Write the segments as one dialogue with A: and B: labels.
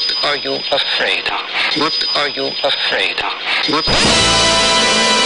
A: What are you afraid of? What are you afraid of? What?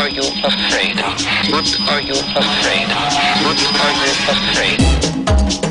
A: Are you afraid? What are you afraid? What are you afraid?